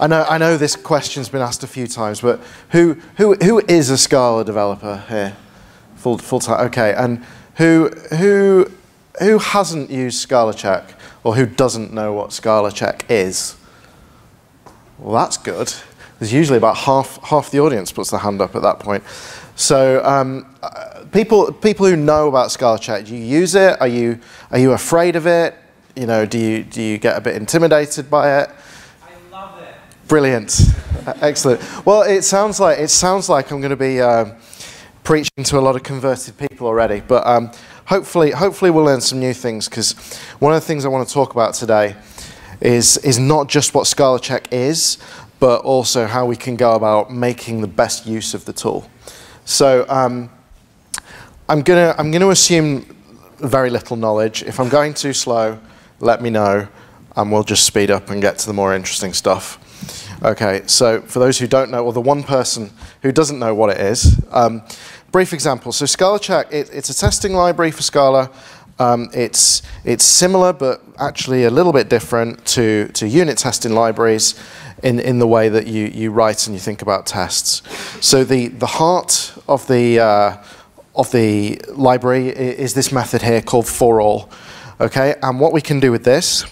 I know, I know this question's been asked a few times, but who, who, who is a Scala developer here? Full, full time, okay. And who, who, who hasn't used Scala check or who doesn't know what Scala check is? Well, that's good. There's usually about half, half the audience puts their hand up at that point. So um, people, people who know about Scala check, do you use it? Are you, are you afraid of it? You know, do you, do you get a bit intimidated by it? Brilliant. Excellent. Well, it sounds like, it sounds like I'm going to be um, preaching to a lot of converted people already, but um, hopefully, hopefully we'll learn some new things because one of the things I want to talk about today is, is not just what Scala check is, but also how we can go about making the best use of the tool. So um, I'm going to I'm gonna assume very little knowledge. If I'm going too slow, let me know, and we'll just speed up and get to the more interesting stuff. Okay, so for those who don't know, or the one person who doesn't know what it is, um, brief example. So ScalaCheck, it, it's a testing library for Scala. Um, it's, it's similar, but actually a little bit different to, to unit testing libraries in, in the way that you, you write and you think about tests. So the, the heart of the, uh, of the library is this method here called for all. Okay, and what we can do with this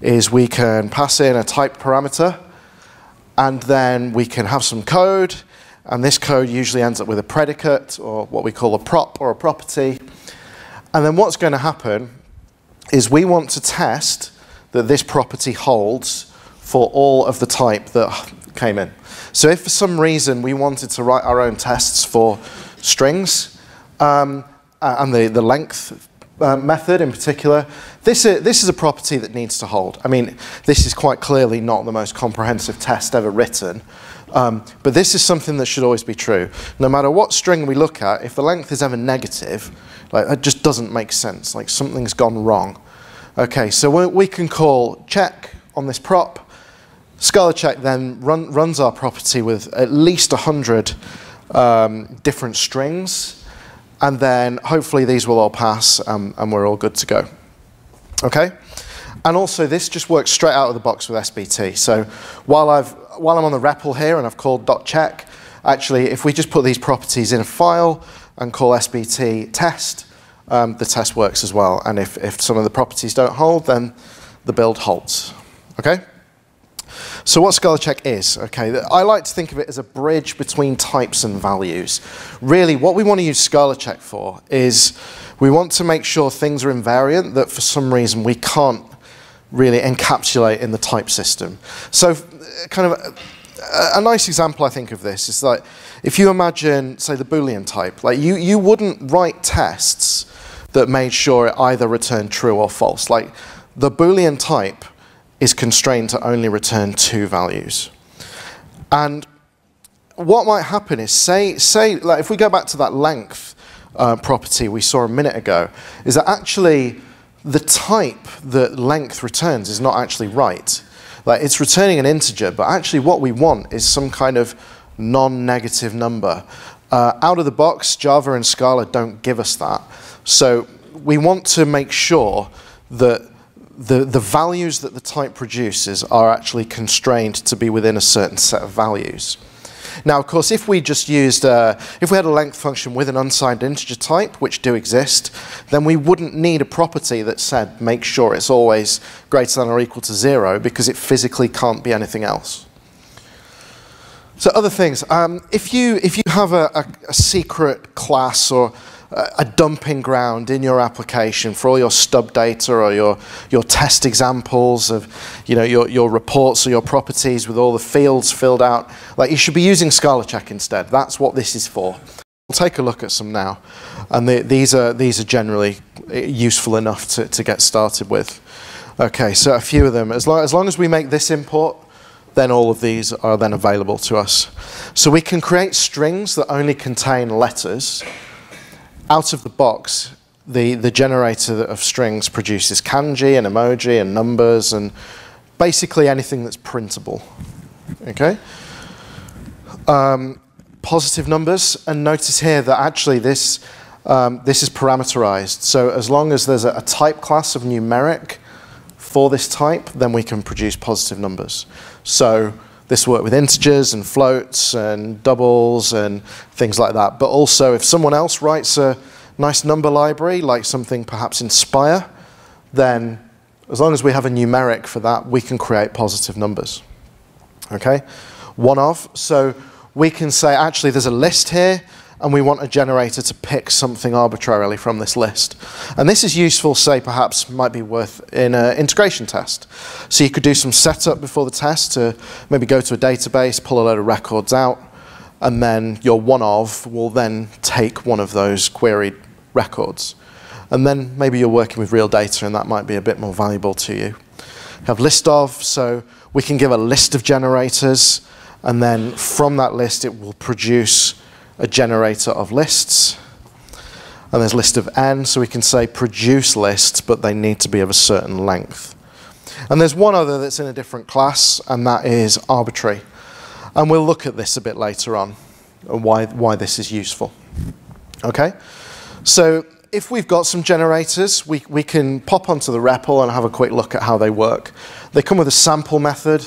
is we can pass in a type parameter and then we can have some code and this code usually ends up with a predicate or what we call a prop or a property. And then what's going to happen is we want to test that this property holds for all of the type that came in. So if for some reason we wanted to write our own tests for strings um, and the, the length uh, method in particular, this is, this is a property that needs to hold. I mean, this is quite clearly not the most comprehensive test ever written, um, but this is something that should always be true. No matter what string we look at, if the length is ever negative, like, it just doesn't make sense, like something's gone wrong. Okay, so we, we can call check on this prop, Scala check then run, runs our property with at least 100 um, different strings, and then hopefully these will all pass um, and we're all good to go. Okay? And also this just works straight out of the box with SBT. So while, I've, while I'm on the REPL here and I've called dot .check, actually if we just put these properties in a file and call SBT test, um, the test works as well. And if, if some of the properties don't hold, then the build halts. Okay? So what ScalaCheck is, okay, I like to think of it as a bridge between types and values. Really, what we want to use ScalaCheck for is we want to make sure things are invariant that for some reason we can't really encapsulate in the type system. So kind of a, a nice example I think of this is like if you imagine, say, the Boolean type, like you, you wouldn't write tests that made sure it either returned true or false. Like the Boolean type is constrained to only return two values. And what might happen is, say, say like if we go back to that length uh, property we saw a minute ago, is that actually the type that length returns is not actually right. Like it's returning an integer, but actually what we want is some kind of non-negative number. Uh, out of the box, Java and Scala don't give us that. So we want to make sure that the, the values that the type produces are actually constrained to be within a certain set of values. Now, of course, if we just used, uh, if we had a length function with an unsigned integer type, which do exist, then we wouldn't need a property that said make sure it's always greater than or equal to zero because it physically can't be anything else. So other things, um, if, you, if you have a, a, a secret class or a dumping ground in your application for all your stub data or your, your test examples of you know, your, your reports or your properties with all the fields filled out. Like you should be using ScalaCheck instead. That's what this is for. We'll take a look at some now. And the, these, are, these are generally useful enough to, to get started with. Okay, so a few of them. As long, as long as we make this import, then all of these are then available to us. So we can create strings that only contain letters out of the box, the, the generator of strings produces kanji and emoji and numbers and basically anything that's printable. Okay? Um, positive numbers, and notice here that actually this, um, this is parameterized. So as long as there's a, a type class of numeric for this type, then we can produce positive numbers. So this work with integers and floats and doubles and things like that. But also, if someone else writes a nice number library, like something perhaps Inspire, then as long as we have a numeric for that, we can create positive numbers. Okay? One of. So we can say, actually, there's a list here, and we want a generator to pick something arbitrarily from this list. And this is useful, say, perhaps might be worth in an integration test. So you could do some setup before the test to maybe go to a database, pull a load of records out, and then your one of will then take one of those queried records. And then maybe you're working with real data and that might be a bit more valuable to you. you have list of, so we can give a list of generators and then from that list it will produce a generator of lists. And there's list of n, so we can say produce lists, but they need to be of a certain length. And there's one other that's in a different class, and that is arbitrary. And we'll look at this a bit later on, and why, why this is useful. Okay? So if we've got some generators, we, we can pop onto the REPL and have a quick look at how they work. They come with a sample method,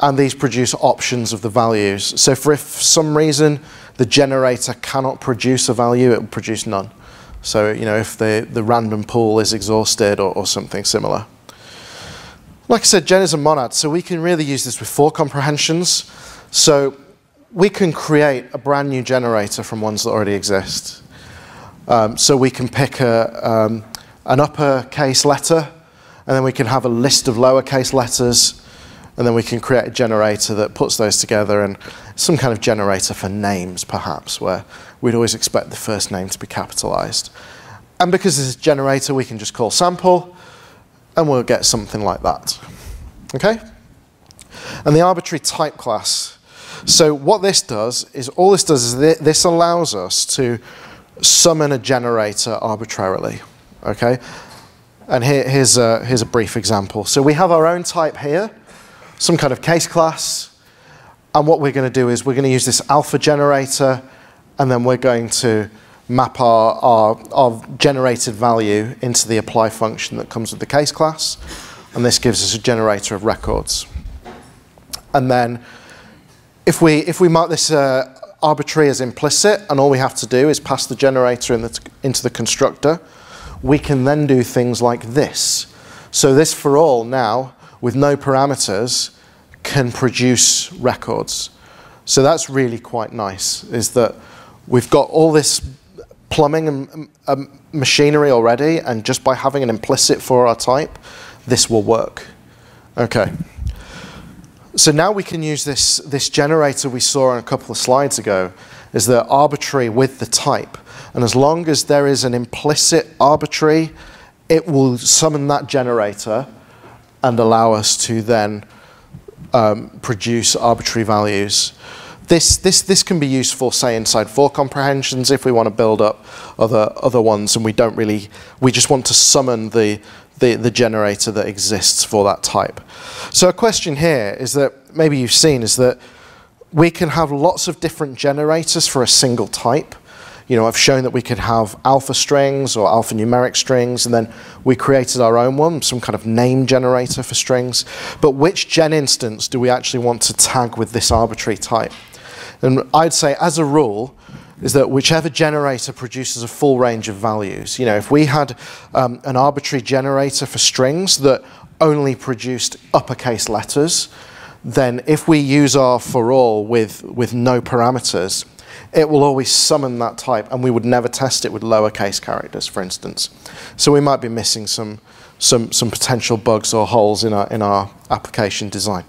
and these produce options of the values. So for if for some reason the generator cannot produce a value, it will produce none. So you know if the, the random pool is exhausted or, or something similar. Like I said, gen is a monad, so we can really use this with for comprehensions. So we can create a brand new generator from ones that already exist. Um, so we can pick a, um, an uppercase letter, and then we can have a list of lowercase letters, and then we can create a generator that puts those together and some kind of generator for names perhaps where we'd always expect the first name to be capitalized. And because this is a generator we can just call sample and we'll get something like that. Okay? And the arbitrary type class. So what this does is all this does is this allows us to summon a generator arbitrarily. Okay? And here, here's, a, here's a brief example. So we have our own type here some kind of case class. And what we're going to do is we're going to use this alpha generator, and then we're going to map our, our, our generated value into the apply function that comes with the case class. And this gives us a generator of records. And then if we, if we mark this uh, arbitrary as implicit, and all we have to do is pass the generator in the into the constructor, we can then do things like this. So this for all now with no parameters can produce records. So that's really quite nice, is that we've got all this plumbing and um, machinery already, and just by having an implicit for our type, this will work. Okay. So now we can use this, this generator we saw on a couple of slides ago, is the arbitrary with the type. And as long as there is an implicit arbitrary, it will summon that generator and allow us to then um, produce arbitrary values. This, this, this can be useful, say, inside for comprehensions if we want to build up other, other ones and we don't really, we just want to summon the, the, the generator that exists for that type. So a question here is that maybe you've seen is that we can have lots of different generators for a single type you know, I've shown that we could have alpha strings or alphanumeric strings, and then we created our own one, some kind of name generator for strings. But which gen instance do we actually want to tag with this arbitrary type? And I'd say, as a rule, is that whichever generator produces a full range of values. You know, if we had um, an arbitrary generator for strings that only produced uppercase letters, then if we use our for all with, with no parameters, it will always summon that type, and we would never test it with lowercase characters, for instance. So we might be missing some, some, some potential bugs or holes in our, in our application design.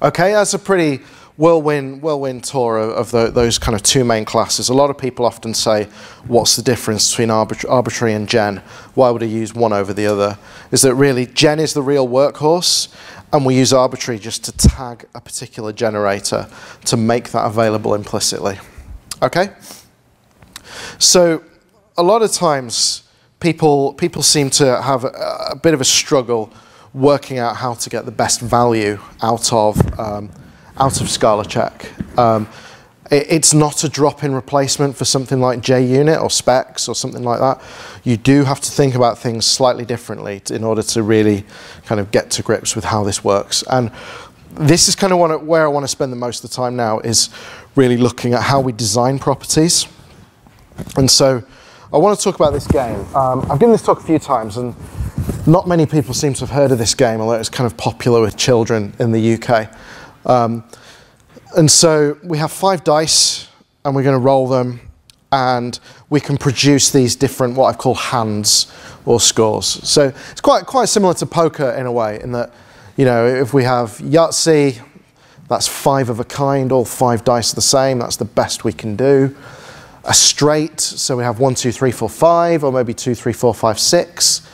Okay, that's a pretty whirlwind, whirlwind tour of, the, those kind of two main classes. A lot of people often say, what's the difference between arbit arbitrary and gen? Why would I use one over the other? Is that really gen is the real workhorse, and we use arbitrary just to tag a particular generator to make that available implicitly. Okay? So a lot of times people, people seem to have a, a bit of a struggle working out how to get the best value out of, um, out of Scala check. Um, it's not a drop-in replacement for something like JUnit or specs or something like that. You do have to think about things slightly differently in order to really kind of get to grips with how this works. And this is kind of what, where I want to spend the most of the time now is really looking at how we design properties. And so I want to talk about this game. Um, I've given this talk a few times and not many people seem to have heard of this game, although it's kind of popular with children in the UK. Um, and so we have five dice and we're going to roll them and we can produce these different, what I've called hands or scores. So it's quite, quite similar to poker in a way, in that, you know, if we have Yahtzee, that's five of a kind, all five dice are the same, that's the best we can do. A straight, so we have one, two, three, four, five, or maybe two, three, four, five, six.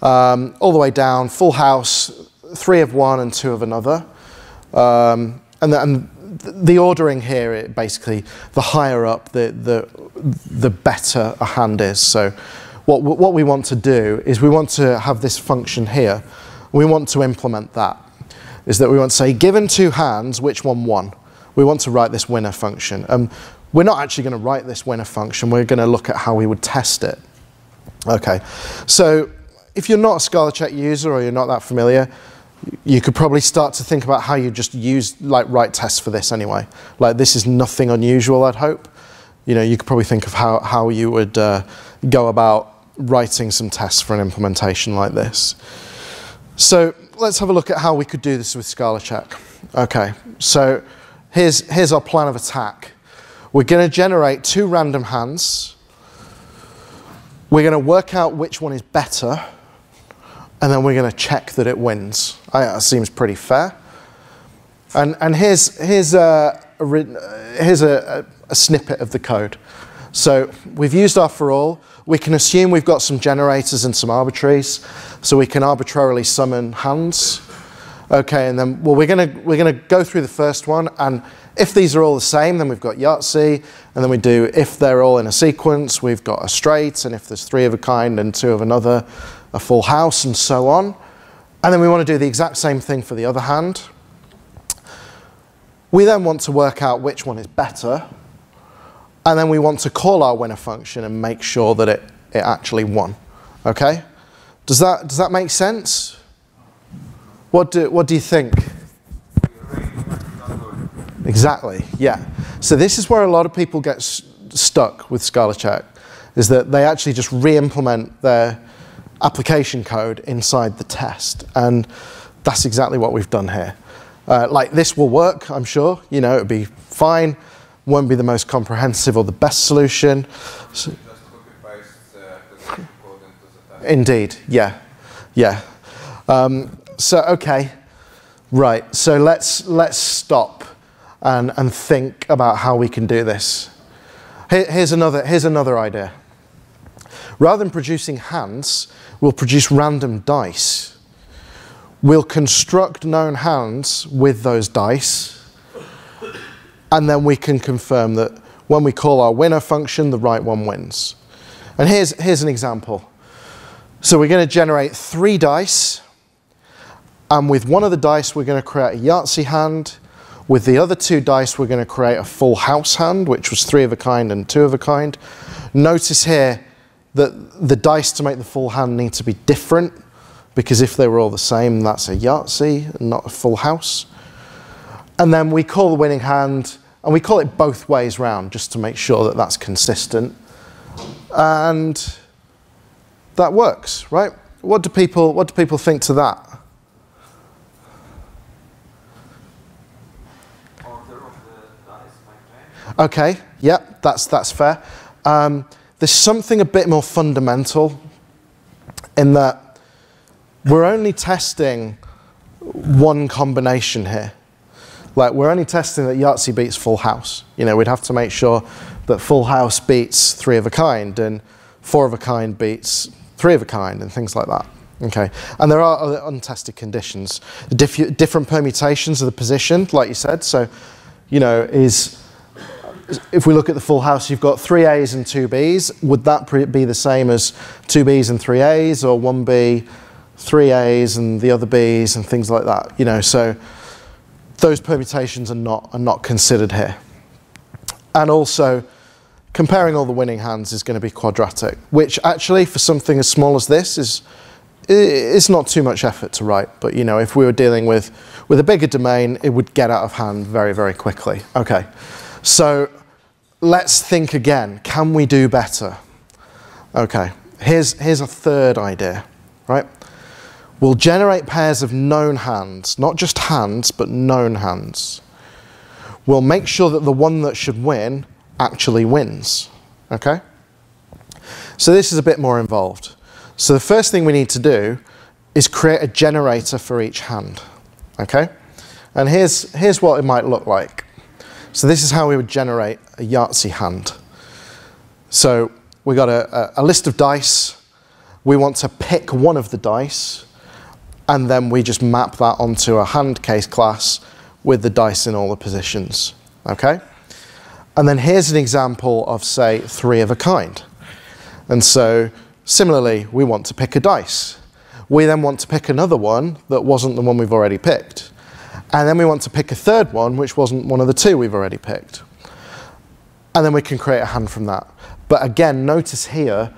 Um, all the way down, full house, three of one and two of another. Um, and, the, and the ordering here, it basically, the higher up, the, the, the better a hand is. So what, what we want to do is we want to have this function here. We want to implement that. Is that we want to say, given two hands, which one won? We want to write this winner function. Um, we're not actually going to write this winner function. We're going to look at how we would test it. Okay, so if you're not a ScalaCheck user or you're not that familiar, you could probably start to think about how you just use like write tests for this anyway. Like this is nothing unusual, I'd hope. You know, you could probably think of how, how you would uh, go about writing some tests for an implementation like this. So let's have a look at how we could do this with ScalaCheck. Okay, so here's, here's our plan of attack. We're going to generate two random hands. We're going to work out which one is better and then we're going to check that it wins. I, that seems pretty fair. And, and here's, here's, a, a here's a, a, snippet of the code. So we've used our for all. We can assume we've got some generators and some arbitraries, so we can arbitrarily summon hands. Okay, and then well, we're gonna we're gonna go through the first one, and if these are all the same, then we've got Yahtzee, and then we do if they're all in a sequence, we've got a straight, and if there's three of a kind and two of another, a full house, and so on. And then we want to do the exact same thing for the other hand. We then want to work out which one is better, and then we want to call our winner function and make sure that it, it actually won. Okay? Does that, does that make sense? What do, what do you think? Exactly, yeah. So this is where a lot of people get stuck with ScalaCheck, is that they actually just re-implement their application code inside the test. And that's exactly what we've done here. Uh, like this will work, I'm sure. You know, it'll be fine. Won't be the most comprehensive or the best solution. So, indeed, yeah, yeah. Um, so okay, right. So let's let's stop and and think about how we can do this. Here, here's another here's another idea. Rather than producing hands, we'll produce random dice. We'll construct known hands with those dice, and then we can confirm that when we call our winner function, the right one wins. And here's, here's an example. So we're going to generate three dice, and with one of the dice, we're going to create a Yahtzee hand. With the other two dice, we're going to create a full house hand, which was three of a kind and two of a kind. Notice here, that the dice to make the full hand need to be different because if they were all the same, that's a Yahtzee and not a full house. And then we call the winning hand and we call it both ways round just to make sure that that's consistent. And that works, right? What do people, what do people think to that? Okay, yeah, that's, that's fair. Um, there's something a bit more fundamental in that we're only testing one combination here. Like we're only testing that Yahtzee beats Full House. You know, we'd have to make sure that Full House beats three of a kind and four of a kind beats three of a kind and things like that. Okay, and there are other untested conditions. The different permutations of the position, like you said. So, you know, is if we look at the full house, you've got three A's and two B's. Would that be the same as two B's and three A's, or one B, three A's and the other B's, and things like that? You know, so those permutations are not are not considered here. And also, comparing all the winning hands is going to be quadratic, which actually, for something as small as this, is it's not too much effort to write, but you know, if we were dealing with, with a bigger domain, it would get out of hand very, very quickly. Okay, so let's think again. Can we do better? Okay, here's, here's a third idea, right? We'll generate pairs of known hands, not just hands, but known hands. We'll make sure that the one that should win actually wins, okay? So this is a bit more involved. So the first thing we need to do is create a generator for each hand, okay? And here's, here's what it might look like. So this is how we would generate a Yahtzee hand. So we've got a, a, a list of dice. We want to pick one of the dice, and then we just map that onto a hand case class with the dice in all the positions, okay? And then here's an example of, say, three of a kind. And so Similarly, we want to pick a dice. We then want to pick another one that wasn't the one we've already picked. And then we want to pick a third one, which wasn't one of the two we've already picked. And then we can create a hand from that. But again, notice here,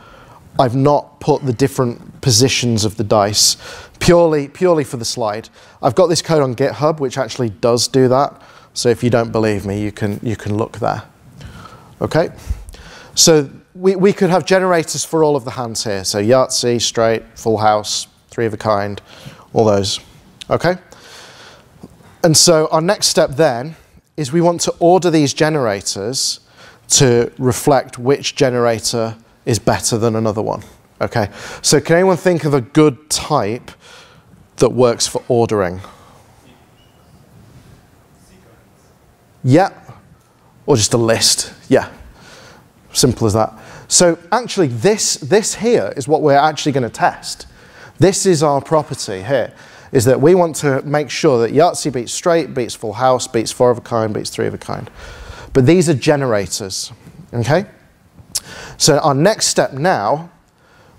I've not put the different positions of the dice purely, purely for the slide. I've got this code on GitHub, which actually does do that. So if you don't believe me, you can, you can look there. Okay? So we, we could have generators for all of the hands here. So Yahtzee, straight, full house, three of a kind, all those. Okay? And so our next step then is we want to order these generators to reflect which generator is better than another one. Okay, so can anyone think of a good type that works for ordering? Yeah, or just a list. Yeah, simple as that. So actually this, this here is what we're actually going to test. This is our property here, is that we want to make sure that Yahtzee beats straight, beats full house, beats four of a kind, beats three of a kind. But these are generators, okay? So our next step now,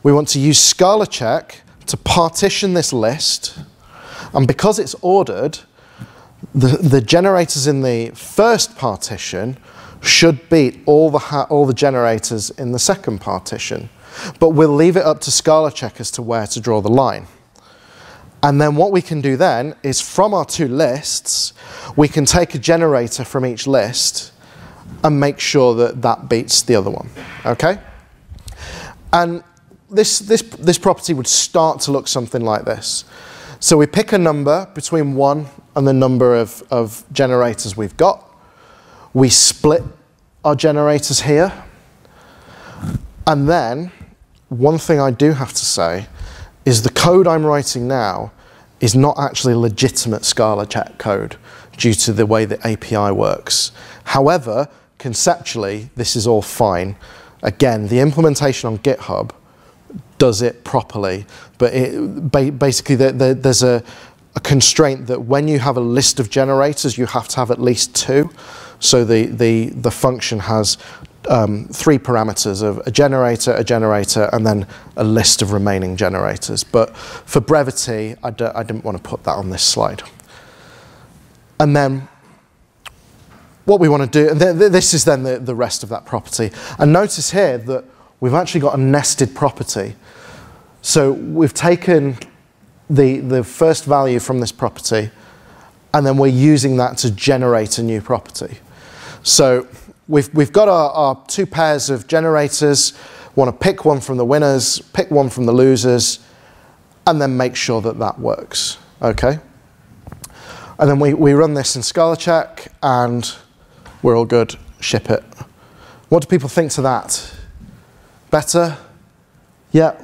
we want to use Scala check to partition this list. And because it's ordered, the, the generators in the first partition should beat all the, all the generators in the second partition. But we'll leave it up to Scala check as to where to draw the line. And then what we can do then is from our two lists, we can take a generator from each list and make sure that that beats the other one, okay? And this, this, this property would start to look something like this. So we pick a number between one and the number of, of generators we've got. We split our generators here. And then, one thing I do have to say is the code I'm writing now is not actually legitimate Scala check code due to the way the API works. However, conceptually, this is all fine. Again, the implementation on GitHub does it properly, but it, basically the, the, there's a, a constraint that when you have a list of generators, you have to have at least two. So the, the, the function has um, three parameters of a generator, a generator, and then a list of remaining generators. But for brevity, I d I didn't want to put that on this slide. And then what we want to do, and th th this is then the, the rest of that property. And notice here that we've actually got a nested property. So we've taken the, the first value from this property, and then we're using that to generate a new property. So we've, we've got our, our two pairs of generators, want to pick one from the winners, pick one from the losers, and then make sure that that works, okay? And then we, we run this in Scala check, and we're all good, ship it. What do people think to that? Better? Yeah.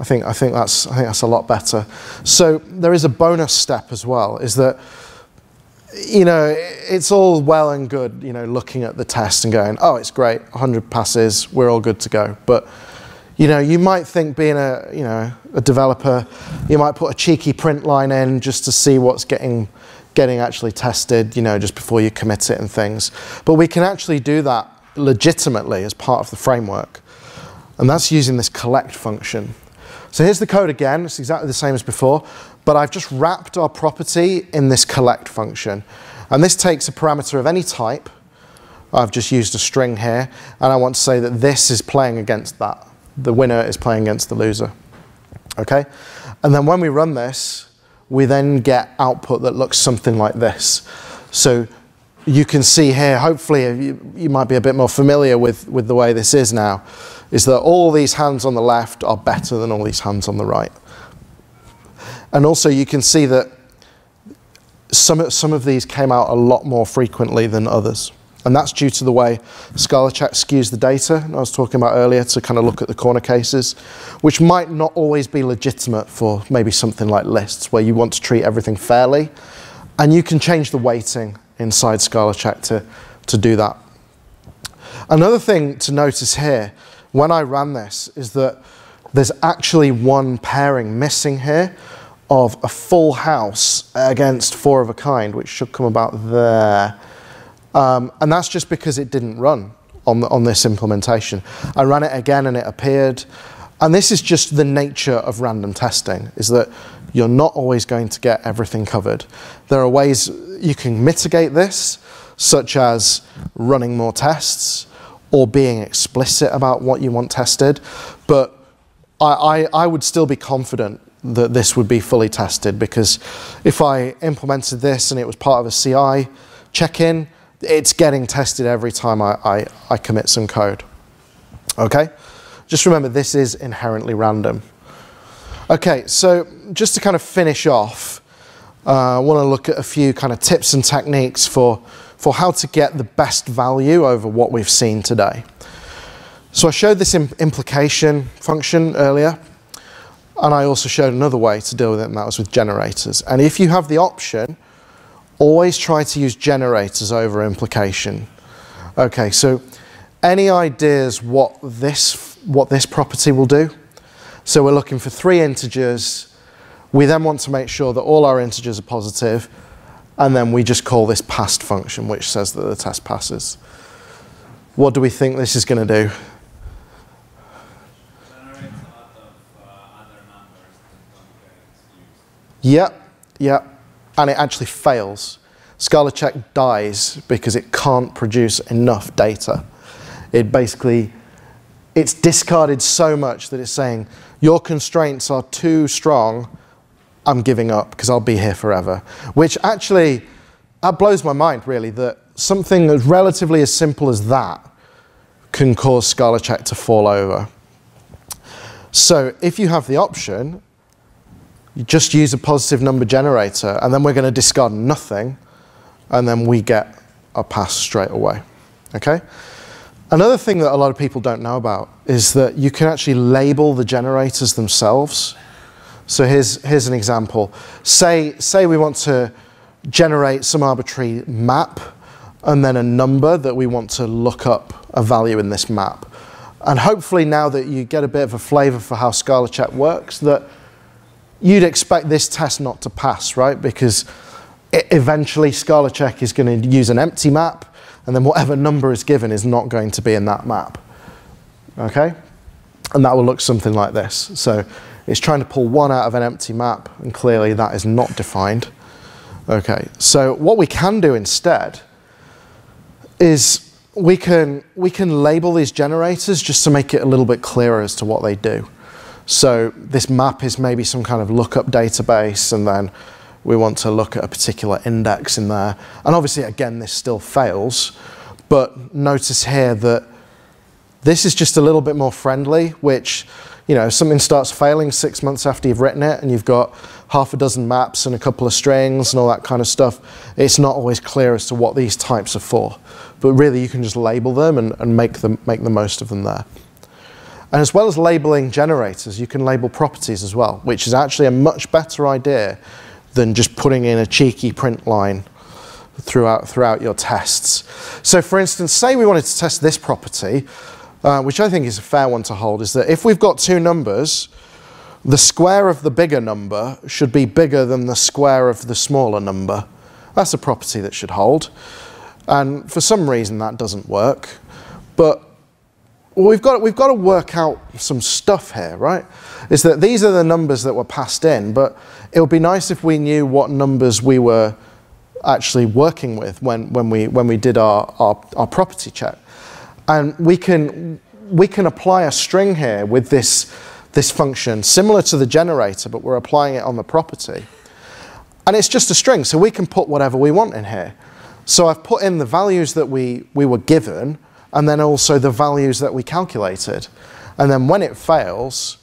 I think, I, think that's, I think that's a lot better. So there is a bonus step as well, is that, you know, it's all well and good, you know, looking at the test and going, oh, it's great, 100 passes, we're all good to go. But, you know, you might think being a, you know, a developer, you might put a cheeky print line in just to see what's getting, getting actually tested, you know, just before you commit it and things. But we can actually do that legitimately as part of the framework. And that's using this collect function. So here's the code again. It's exactly the same as before, but I've just wrapped our property in this collect function. And this takes a parameter of any type. I've just used a string here, and I want to say that this is playing against that. The winner is playing against the loser. Okay? And then when we run this, we then get output that looks something like this. So you can see here, hopefully you, you, might be a bit more familiar with, with the way this is now, is that all these hands on the left are better than all these hands on the right. And also you can see that some, some of these came out a lot more frequently than others. And that's due to the way ScalaCheck skews the data I was talking about earlier to kind of look at the corner cases, which might not always be legitimate for maybe something like lists where you want to treat everything fairly. And you can change the weighting inside ScalaCheck to, to do that. Another thing to notice here, when I ran this, is that there's actually one pairing missing here of a full house against four of a kind, which should come about there. Um, and that's just because it didn't run on, the, on this implementation. I ran it again and it appeared. And this is just the nature of random testing, is that you're not always going to get everything covered. There are ways you can mitigate this, such as running more tests or being explicit about what you want tested. But I, I, I would still be confident that this would be fully tested because if I implemented this and it was part of a CI check-in, it's getting tested every time I, I, I commit some code. Okay? Just remember, this is inherently random. Okay, so just to kind of finish off, uh, I want to look at a few kind of tips and techniques for, for how to get the best value over what we've seen today. So I showed this implication function earlier, and I also showed another way to deal with it, and that was with generators. And if you have the option, always try to use generators over implication. Okay, so any ideas what this, what this property will do? So we're looking for three integers. We then want to make sure that all our integers are positive, and then we just call this passed function, which says that the test passes. What do we think this is going to do? Yep, yep and it actually fails. ScalaCheck dies because it can't produce enough data. It basically, it's discarded so much that it's saying, your constraints are too strong, I'm giving up because I'll be here forever. Which actually, that blows my mind really, that something as relatively as simple as that can cause ScalaCheck to fall over. So if you have the option, you just use a positive number generator, and then we're going to discard nothing, and then we get a pass straight away. Okay? Another thing that a lot of people don't know about is that you can actually label the generators themselves. So here's, here's an example. Say, say we want to generate some arbitrary map and then a number that we want to look up a value in this map. And hopefully now that you get a bit of a flavor for how ScalaCheck works, that you'd expect this test not to pass, right? Because eventually ScalaCheck is going to use an empty map, and then whatever number is given is not going to be in that map. Okay? And that will look something like this. So it's trying to pull one out of an empty map, and clearly that is not defined. Okay, so what we can do instead is we can, we can label these generators just to make it a little bit clearer as to what they do. So this map is maybe some kind of lookup database, and then we want to look at a particular index in there. And obviously, again, this still fails, but notice here that this is just a little bit more friendly, which, you know, something starts failing six months after you've written it and you've got half a dozen maps and a couple of strings and all that kind of stuff, it's not always clear as to what these types are for. But really, you can just label them and, and make, them, make the most of them there. And as well as labeling generators, you can label properties as well, which is actually a much better idea than just putting in a cheeky print line throughout, throughout your tests. So for instance, say we wanted to test this property, uh, which I think is a fair one to hold, is that if we've got two numbers, the square of the bigger number should be bigger than the square of the smaller number. That's a property that should hold. And for some reason that doesn't work. But well, we've got, we've got to work out some stuff here, right? Is that these are the numbers that were passed in, but it would be nice if we knew what numbers we were actually working with when, when, we, when we did our, our, our property check. And we can, we can apply a string here with this, this function, similar to the generator, but we're applying it on the property. And it's just a string, so we can put whatever we want in here. So I've put in the values that we, we were given, and then also the values that we calculated. And then when it fails,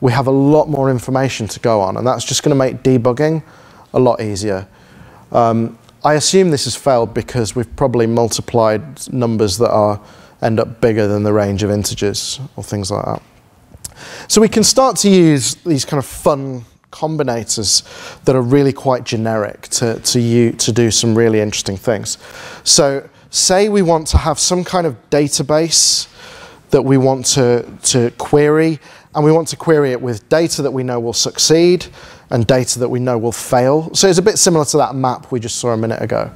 we have a lot more information to go on, and that's just going to make debugging a lot easier. Um, I assume this has failed because we've probably multiplied numbers that are end up bigger than the range of integers or things like that. So we can start to use these kind of fun combinators that are really quite generic to, to, you, to do some really interesting things. So say we want to have some kind of database that we want to, to query, and we want to query it with data that we know will succeed and data that we know will fail. So it's a bit similar to that map we just saw a minute ago.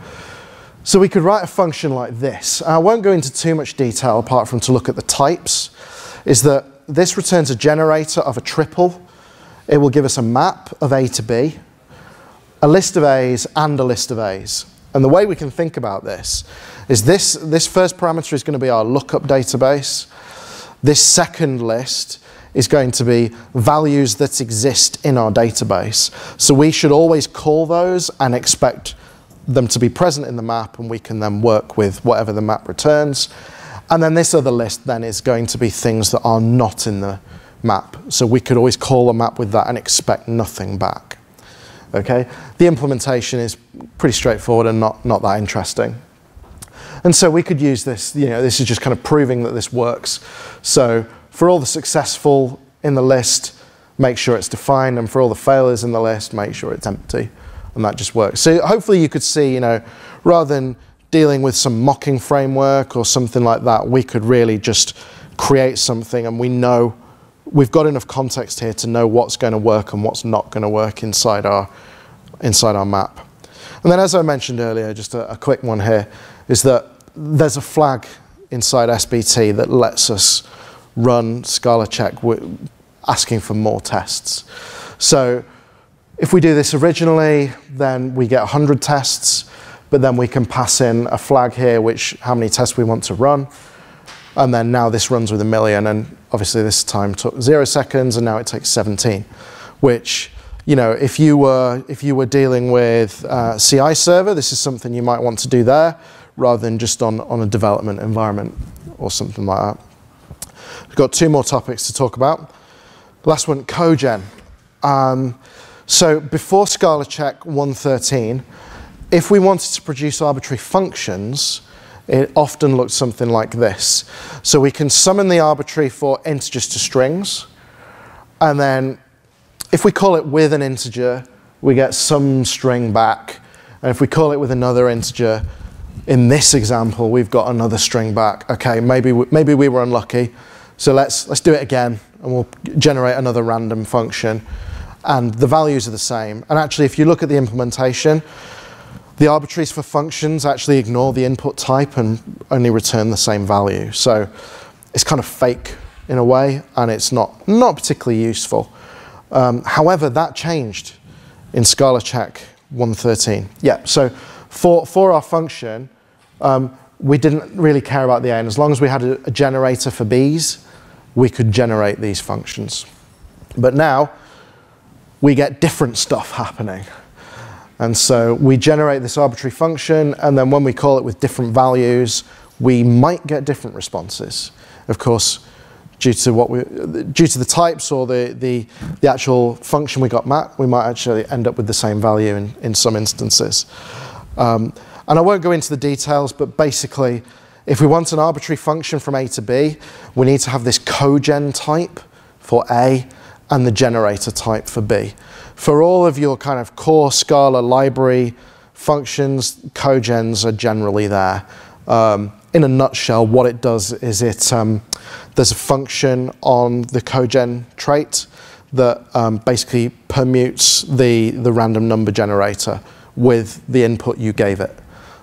So we could write a function like this. I won't go into too much detail apart from to look at the types, is that this returns a generator of a triple. It will give us a map of A to B, a list of A's and a list of A's. And the way we can think about this is this, this first parameter is going to be our lookup database. This second list is going to be values that exist in our database. So we should always call those and expect them to be present in the map and we can then work with whatever the map returns. And then this other list then is going to be things that are not in the map. So we could always call a map with that and expect nothing back. Okay, the implementation is pretty straightforward and not, not that interesting. And so we could use this, you know, this is just kind of proving that this works. So for all the successful in the list, make sure it's defined, and for all the failures in the list, make sure it's empty. And that just works. So hopefully you could see, you know, rather than dealing with some mocking framework or something like that, we could really just create something and we know we've got enough context here to know what's going to work and what's not going to work inside our, inside our map. And then as I mentioned earlier, just a, a quick one here, is that there's a flag inside SBT that lets us run Scala check asking for more tests. So if we do this originally, then we get 100 tests, but then we can pass in a flag here, which how many tests we want to run. And then now this runs with a million, and obviously this time took zero seconds, and now it takes 17, which you know, if you were if you were dealing with uh, CI server, this is something you might want to do there, rather than just on on a development environment or something like that. We've got two more topics to talk about. Last one, cogen. Um, so before Scala check 113, if we wanted to produce arbitrary functions, it often looked something like this. So we can summon the arbitrary for integers to strings, and then if we call it with an integer, we get some string back. And if we call it with another integer, in this example, we've got another string back. Okay, maybe we, maybe we were unlucky. So let's, let's do it again and we'll generate another random function. And the values are the same. And actually, if you look at the implementation, the arbitraries for functions actually ignore the input type and only return the same value. So it's kind of fake in a way, and it's not, not particularly useful. Um, however, that changed in Scala check 113. Yeah, so for, for our function, um, we didn't really care about the A, and as long as we had a, a generator for B's, we could generate these functions. But now we get different stuff happening. And so we generate this arbitrary function, and then when we call it with different values, we might get different responses. Of course, due to what we, due to the types or the, the, the actual function we got mapped, we might actually end up with the same value in, in some instances. Um, and I won't go into the details, but basically, if we want an arbitrary function from A to B, we need to have this cogen type for A and the generator type for B. For all of your kind of core Scala library functions, cogens are generally there. Um, in a nutshell, what it does is it um, there's a function on the cogen trait that um, basically permutes the, the random number generator with the input you gave it.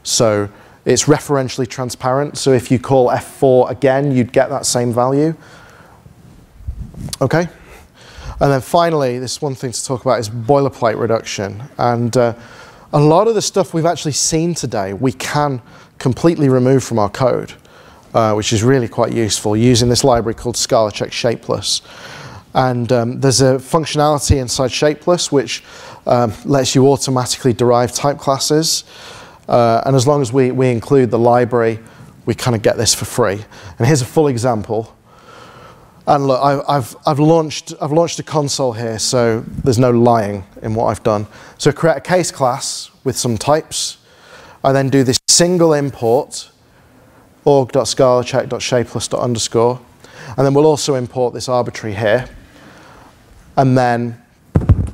So it's referentially transparent, so if you call F4 again, you'd get that same value. Okay? And then finally, this one thing to talk about is boilerplate reduction. And uh, a lot of the stuff we've actually seen today, we can completely remove from our code, uh, which is really quite useful using this library called Scala Check Shapeless. And um, there's a functionality inside Shapeless which um, lets you automatically derive type classes. Uh, and as long as we, we include the library, we kind of get this for free. And here's a full example. And look, I, I've, I've, launched, I've launched a console here, so there's no lying in what I've done. So create a case class with some types. I then do this single import, org.scalacheck.shapeless.underscore. And then we'll also import this arbitrary here. And then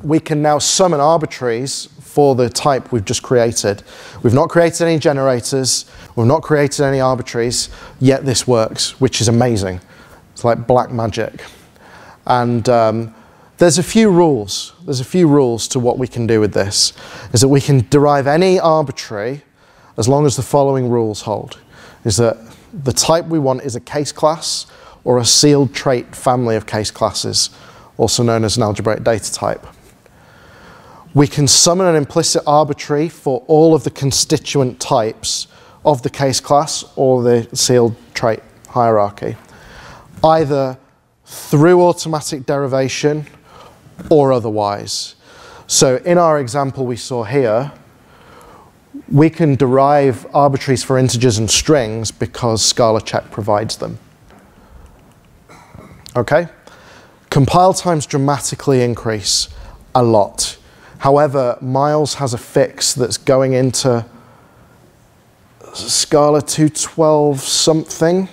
we can now summon arbitraries for the type we've just created. We've not created any generators, we've not created any arbitraries, yet this works, which is amazing. It's like black magic. And um, there's a few rules. There's a few rules to what we can do with this. Is that we can derive any arbitrary as long as the following rules hold. Is that the type we want is a case class or a sealed trait family of case classes, also known as an algebraic data type. We can summon an implicit arbitrary for all of the constituent types of the case class or the sealed trait hierarchy either through automatic derivation or otherwise. So in our example we saw here, we can derive arbitraries for integers and strings because ScalaCheck provides them. Okay? Compile times dramatically increase a lot. However, Miles has a fix that's going into Scala 212 something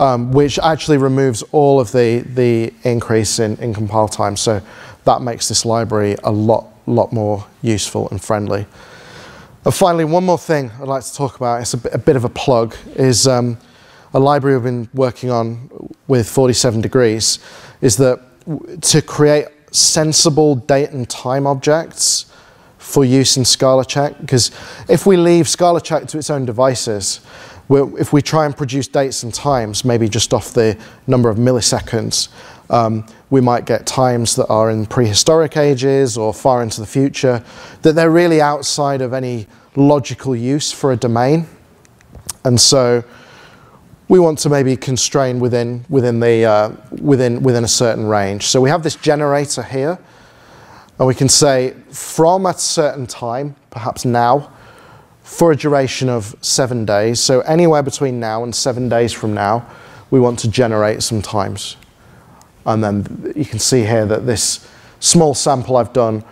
um, which actually removes all of the, the increase in, in compile time. So that makes this library a lot, lot more useful and friendly. And finally, one more thing I'd like to talk about, it's a bit, a bit of a plug, is um, a library we've been working on with 47 degrees, is that to create sensible date and time objects for use in ScalaCheck, because if we leave ScalaCheck to its own devices, if we try and produce dates and times, maybe just off the number of milliseconds, um, we might get times that are in prehistoric ages or far into the future, that they're really outside of any logical use for a domain. And so we want to maybe constrain within, within, the, uh, within, within a certain range. So we have this generator here, and we can say from a certain time, perhaps now, for a duration of seven days. So anywhere between now and seven days from now, we want to generate some times. And then you can see here that this small sample I've done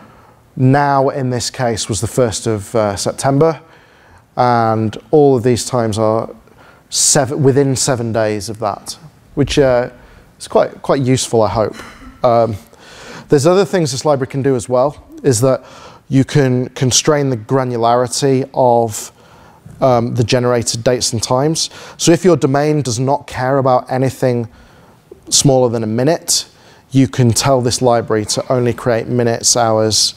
now in this case was the 1st of uh, September. And all of these times are seven, within seven days of that, which uh, is quite, quite useful, I hope. Um, there's other things this library can do as well, is that you can constrain the granularity of um, the generated dates and times. So if your domain does not care about anything smaller than a minute, you can tell this library to only create minutes, hours,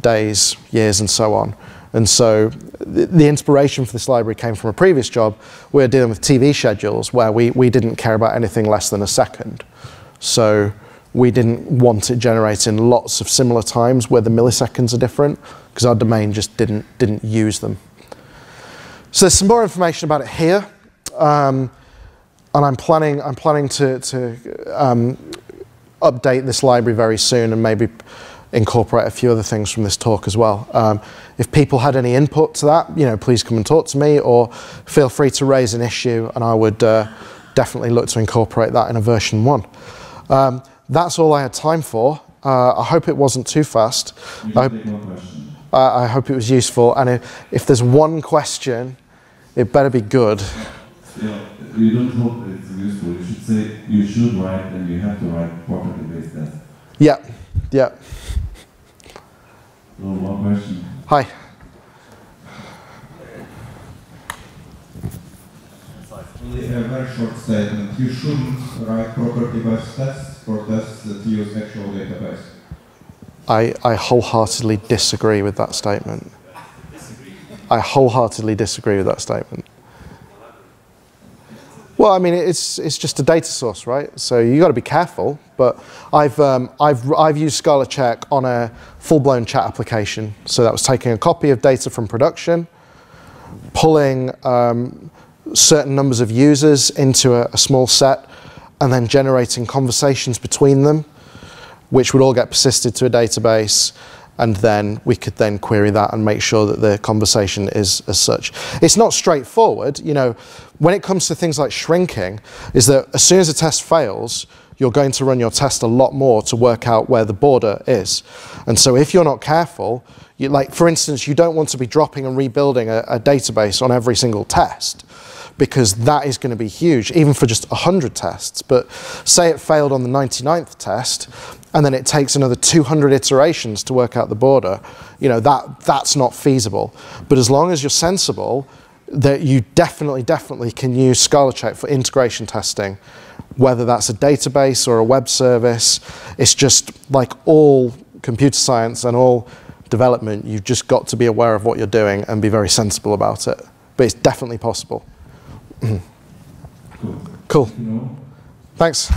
days, years, and so on. And so the, the inspiration for this library came from a previous job. We were dealing with TV schedules where we, we didn't care about anything less than a second. So we didn't want it generating lots of similar times where the milliseconds are different because our domain just didn't, didn't use them. So there's some more information about it here. Um, and I'm planning, I'm planning to, to um, update this library very soon and maybe incorporate a few other things from this talk as well. Um, if people had any input to that, you know, please come and talk to me or feel free to raise an issue and I would uh, definitely look to incorporate that in a version one. Um, that's all I had time for. Uh, I hope it wasn't too fast. I, uh, I, hope it was useful. And if, if, there's one question, it better be good. Yeah, you don't hope it's useful. You should say you should write and you have to write property-based tests. Yeah, yeah. So one question. Hi. Only a very short statement. You shouldn't write property-based tests protests that use actual database? I, I wholeheartedly disagree with that statement. I wholeheartedly disagree with that statement. Well, I mean, it's, it's just a data source, right? So you got to be careful. But I've, um, I've, I've used ScalaCheck on a full-blown chat application. So that was taking a copy of data from production, pulling um, certain numbers of users into a, a small set, and then generating conversations between them which would all get persisted to a database, and then we could then query that and make sure that the conversation is as such. It's not straightforward, you know, when it comes to things like shrinking, is that as soon as a test fails, you're going to run your test a lot more to work out where the border is. And so if you're not careful, you, like for instance, you don't want to be dropping and rebuilding a, a database on every single test because that is going to be huge, even for just 100 tests. But say it failed on the 99th test, and then it takes another 200 iterations to work out the border, you know, that, that's not feasible. But as long as you're sensible, that you definitely, definitely can use ScalaCheck for integration testing, whether that's a database or a web service. It's just like all computer science and all development, you've just got to be aware of what you're doing and be very sensible about it. But it's definitely possible. Cool. Cool. You know, Thanks.